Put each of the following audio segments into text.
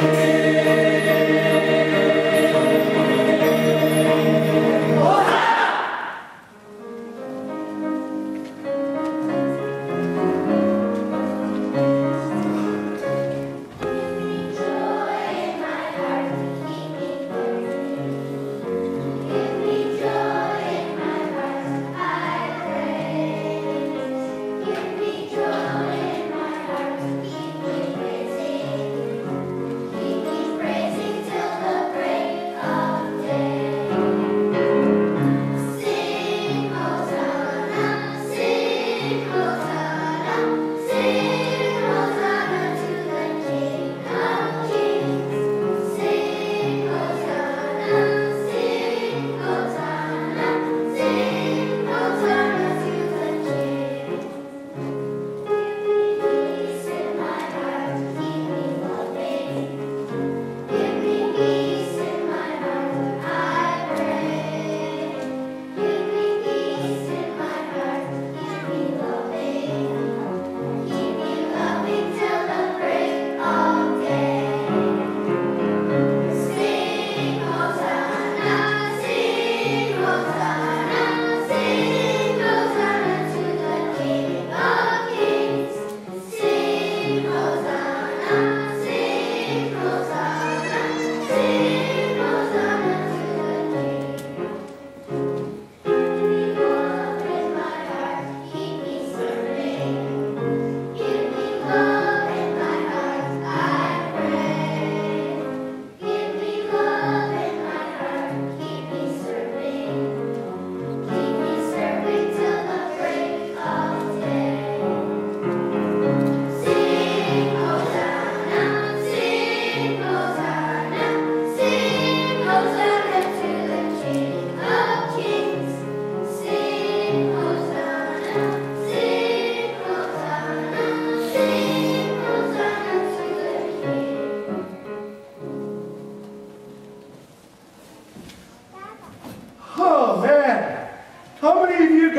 Amen.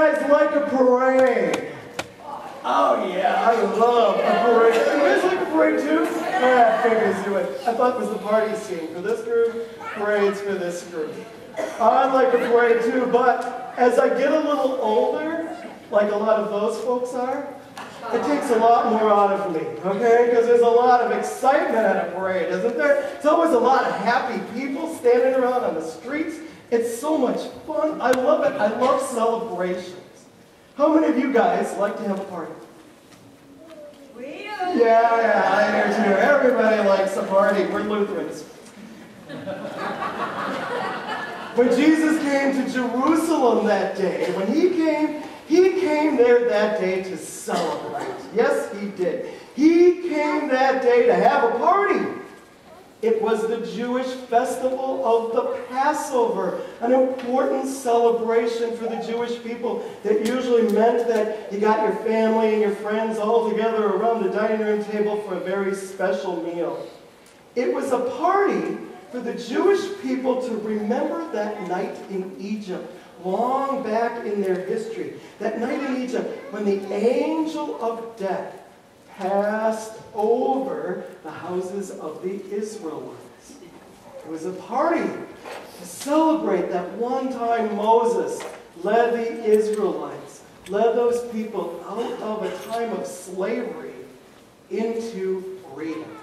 guys like a parade? Oh yeah, I love a parade. You guys like a parade too? Yeah, figures do it. I thought it was the party scene for this group, parades for this group. I like a parade too, but as I get a little older, like a lot of those folks are, it takes a lot more out of me, okay? Because there's a lot of excitement at a parade, isn't there? It's always a lot of happy people standing around on the streets it's so much fun. I love it. I love celebrations. How many of you guys like to have a party? We do. Yeah, yeah, I do too. Everybody likes a party. We're Lutherans. when Jesus came to Jerusalem that day, when he came, he came there that day to celebrate. Yes, he did. He came that day to have a party. It was the Jewish festival of the Passover, an important celebration for the Jewish people that usually meant that you got your family and your friends all together around the dining room table for a very special meal. It was a party for the Jewish people to remember that night in Egypt, long back in their history. That night in Egypt when the angel of death passed over the houses of the Israelites. It was a party to celebrate that one time Moses led the Israelites, led those people out of a time of slavery into freedom.